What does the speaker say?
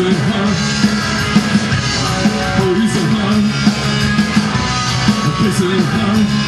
easy, huh? Oh, easy, Police Busy.